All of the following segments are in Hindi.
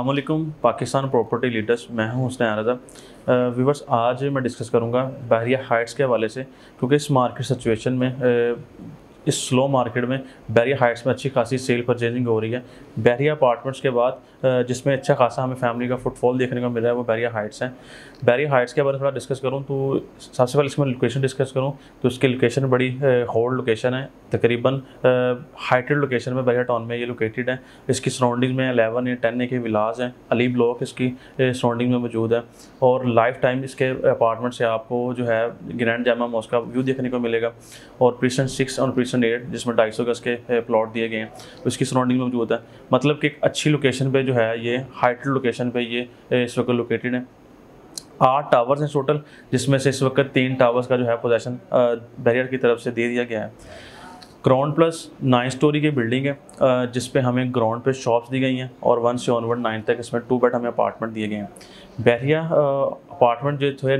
वालेकुम, पाकिस्तान प्रॉपर्टी लीडर्स मैं हूँ हुसन रजा व्यूवर्स आज मैं डिस्कस करूँगा बहरिया हाइट्स के हवाले से, क्योंकि इस मार्केट सिचुएशन में इस स्लो मार्केट में बैरिया हाइट्स में अच्छी खासी सेल परचेजिंग हो रही है। बैरिया अपार्टमेंट्स के बाद जिसमें अच्छा खासा हमें फैमिली का फुटफॉल देखने को मिल रहा है, वो बैरिया हाइट्स हैं। बैरिया हाइट्स के बारे में थोड़ा डिस्कस करूँ तो सबसे पहले इसमें लोकेशन डिस्कस करूँ तो इसकी लोकेशन बड़ी होल्ड लोकेशन है। तकरीबन हाइटेड लोकेशन में बैरिया टाउन में ये लोकेटेड है। इसकी सराउंडिंग में अलेवन या टेन के विलाज हैं। अली ब्लॉक इसकी सराउंडिंग में मौजूद है। और लाइफ टाइम इसके अपार्टमेंट से आपको जो है ग्रैंड जामा मॉस का व्यू देखने को मिलेगा। और प्रीसेंट सिक्स और प्रीसन एट जिसमें ढाई सौ गज के प्लॉट दिए गए हैं। उसकी सराउंडिंग में मौजूद है। मतलब कि एक अच्छी लोकेशन पे जो है, ये हाइटेड लोकेशन पे ये इस वक्त लोकेटेड है। आठ टावर्स हैं टोटल जिसमें से इस वक्त तीन टावर्स का जो है पोजेशन बैरियर की तरफ़ से दे दिया गया है। ग्राउंड प्लस नाइन स्टोरी की बिल्डिंग है। जिसपे हमें ग्राउंड पे शॉप्स दी गई हैं और वन से ऑनवर्ड नाइन तक इसमें टू बेड हमें अपार्टमेंट दिए गए हैं। बैरिया अपार्टमेंट जो थे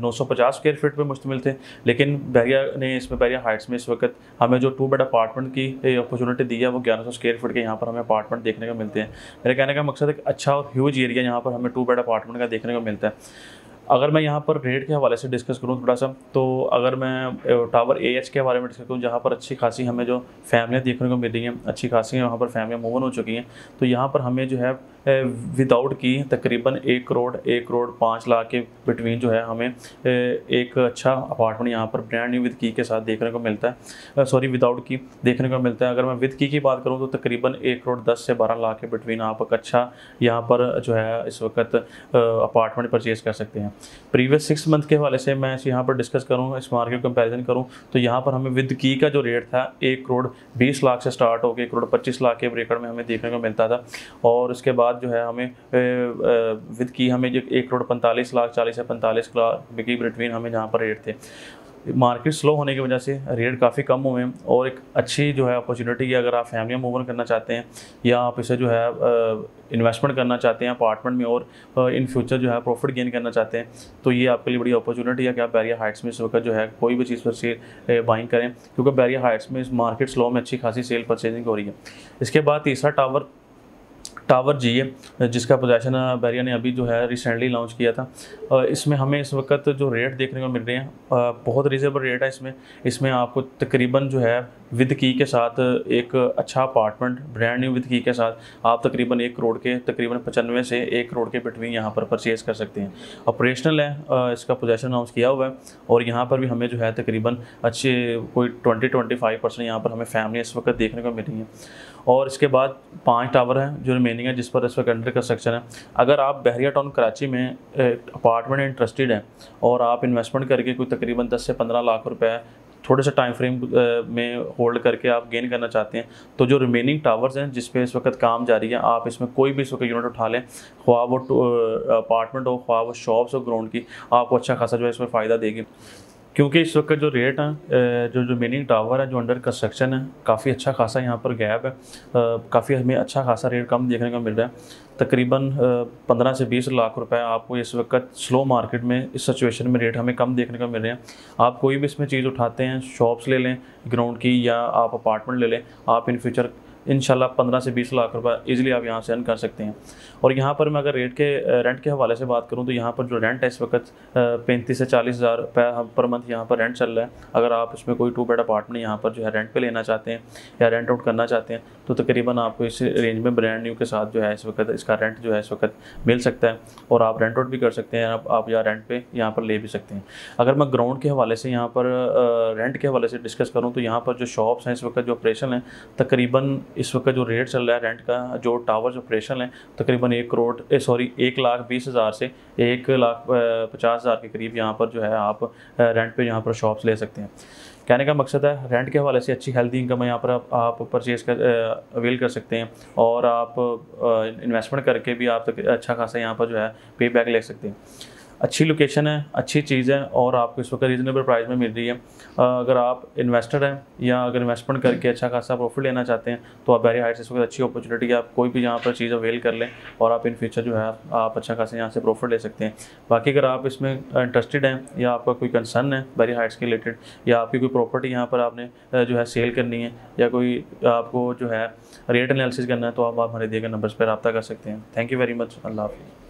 नौ सौ पचास स्क्वायर फीट पर मुश्तमिल थे, लेकिन बैरिया ने इसमें बैरिया हाइट्स में इस वक्त हमें जो टू बेड अपार्टमेंट की अपॉर्चुनिटी दी है, वो ग्यारह सौ स्क्वायर फीट के यहाँ पर हमें अपार्टमेंट देखने को मिलते हैं। मेरे कहने का मकसद एक अच्छा और ह्यूज एरिया यहाँ पर हमें टू बेड अपार्टमेंट का देखने को मिलता है। अगर मैं यहाँ पर रेट के हवाले से डिस्कस करूँ थोड़ा सा तो अगर मैं टावर ए एच के बारे में डिस्कस करूँ, जहाँ पर अच्छी खासी हमें जो फैमिलियाँ देखने को मिल रही हैं, अच्छी खासी वहाँ पर फैमिलियाँ मूवन हो चुकी हैं तो यहाँ पर हमें जो है विदाउट की तकरीबन एक करोड़ एक करोड़ पाँच लाख के बिटवीन जो है हमें एक अच्छा अपार्टमेंट यहाँ पर ब्रांड न्यू विद की के साथ देखने को मिलता है। सॉरी विदाउट की देखने को मिलता है। अगर मैं विद की की बात करूँ तो तकरीबन एक करोड़ दस से बारह लाख के बिटवीन आप एक अच्छा यहाँ पर जो है इस वक्त अपार्टमेंट परचेज़ कर सकते हैं। प्रीवियस सिक्स मंथ के हवाले से मैं यहाँ पर डिस्कस करूँ, इस मार्केट कंपेरिजन करूँ तो यहाँ पर हमें विद की का जो रेट था, एक करोड़ बीस लाख से स्टार्ट होकर एक करोड़ पच्चीस लाख के रेकड़ में हमें देखने को मिलता था। और उसके बाद जो है हमें विद की हमें जो एक करोड़ पैंतालीस लाख चालीस से पैंतालीस लाख की बिटवीन हमें जहाँ पर रेट थे। मार्केट स्लो होने की वजह से रेट काफ़ी कम हुए हैं और एक अच्छी जो है अपॉर्चुनिटी है अगर आप फैमिली मूव करना चाहते हैं या आप इसे जो है इन्वेस्टमेंट करना चाहते हैं अपार्टमेंट में और इन फ्यूचर जो है प्रॉफिट गेन करना चाहते हैं तो ये आपके लिए बड़ी अपॉर्चुनिटी है कि आप बैरिया हाइट्स में इस वक्त जो है कोई भी चीज़ पर से बाइंग करें, क्योंकि बैरिया हाइट्स में इस मार्केट स्लो में अच्छी खासी सेल परचेजिंग हो रही है। इसके बाद तीसरा टावर टावर जी है, जिसका पोजेशन बैरिया ने अभी जो है रिसेंटली लॉन्च किया था। इसमें हमें इस वक्त जो रेट देखने को मिल रहे हैं बहुत रिजनेबल रेट है इसमें। इसमें आपको तकरीबन जो है विद की के साथ एक अच्छा अपार्टमेंट ब्रांड न्यू विद की के साथ आप तकरीबन एक करोड़ के, तकरीबन पचानवे से एक करोड़ के बिटवीन यहाँ पर परचेज़ कर सकते हैं। ऑपरेशनल है इसका पोजेशन अनाउंस किया हुआ है और यहाँ पर भी हमें जो है तकरीबन अच्छे कोई ट्वेंटी ट्वेंटी फाइव परसेंट यहाँ पर हमें फैमिली इस वक्त देखने को मिल रही है। और इसके बाद पाँच टावर हैं जो रिमेनिंग है जिस पर इस वक्त अंडर कंस्ट्रक्शन है। अगर आप बहरिया टाउन कराची में अपार्टमेंट इंटरेस्टेड हैं और आप इन्वेस्टमेंट करके कोई तकरीबन दस से पंद्रह लाख रुपए थोड़े से टाइम फ्रेम में होल्ड करके आप गेन करना चाहते हैं तो जो रिमेनिंग टावर्स हैं, जिस पे इस वक्त काम जारी है, आप इसमें कोई भी इस वक्त यूनिट उठा लें ख्वाह वो अपार्टमेंट हो ख्वाह वो शॉप्स हो ग्राउंड की, आपको अच्छा खासा जो है इसमें फ़ायदा देगी। क्योंकि इस वक्त जो रेट है जो जो मीनिंग टावर है, जो अंडर कंस्ट्रक्शन है, काफ़ी अच्छा खासा यहाँ पर गैप है। काफ़ी हमें अच्छा खासा रेट कम देखने को मिल रहा है। तकरीबन पंद्रह से बीस लाख रुपए आपको इस वक्त स्लो मार्केट में, इस सिचुएशन में रेट हमें कम देखने को मिल रहे हैं। आप कोई भी इसमें चीज़ उठाते हैं शॉप्स ले लें ग्राउंड की या आप अपार्टमेंट ले लें, आप इन फ्यूचर इन पंद्रह से बीस लाख रुपए इजीली आप यहाँ से अर्न कर सकते हैं। और यहाँ पर मैं अगर रेट के रेंट के हवाले से बात करूँ तो यहाँ पर जो रेंट है इस वक्त पैंतीस से चालीस हज़ार रुपये पर मंथ यहाँ पर रेंट चल रहा है। अगर आप इसमें कोई टू बेड अपार्टमेंट यहाँ पर जो है रेंट पे लेना चाहते हैं या रेंट आउट करना चाहते हैं तो तकरीबन आपको इस रेंज में ब्रांड न्यू के साथ जो है इस वक्त इसका रेंट जो है इस वक्त मिल सकता है। और आप रेंट आउट भी कर सकते हैं, आप या रेंट पर यहाँ पर ले भी सकते हैं। अगर मैं ग्राउंड के हवाले से यहाँ पर रेंट के हवाले से डिस्कस करूँ तो यहाँ पर जो शॉप्स हैं इस वक्त जो ऑपरेशन हैं, तकरीबन इस वक्त जो रेट चल रहा है रेंट का जो टावर्स ऑपरेशन है तकरीबन एक करोड़ सॉरी एक लाख बीस हज़ार से एक लाख पचास हज़ार के करीब यहाँ पर जो है आप रेंट पे यहाँ पर शॉप्स ले सकते हैं। कहने का मकसद है रेंट के हवाले से अच्छी हेल्दी इनकम यहाँ पर आप, आप परचेज़ कर अवेल कर सकते हैं और आप इन्वेस्टमेंट करके भी आप अच्छा खासा यहाँ पर जो है पे बैक ले सकते हैं। अच्छी लोकेशन है, अच्छी चीज़ है और आपको इस वक्त रीज़नेबल प्राइस में मिल रही है। अगर आप इन्वेस्टर हैं या अगर इन्वेस्टमेंट करके अच्छा खासा प्रॉफिट लेना चाहते हैं तो आप बैरी हाइट्स इस वक्त अच्छी अपॉर्चुनिटी है आप कोई भी यहाँ पर चीज़ अवेल कर लें और आप इन फ्यूचर जो है, आप अच्छा खासा यहाँ से प्रॉफिट ले सकते हैं। बाकी अगर आप इसमें इंटरेस्टेड हैं या आपका कोई कंसर्न है बैरी हाइट्स के रिलेटेड या आपकी कोई प्रॉपर्टी यहाँ पर आपने जो है सेल करनी है या कोई आपको जो है रेट एनालिसिस करना है तो आप हमारे दिए गए नंबर्स पर रब्ता कर सकते हैं। थैंक यू वेरी मच अल्लाह हाफिज़।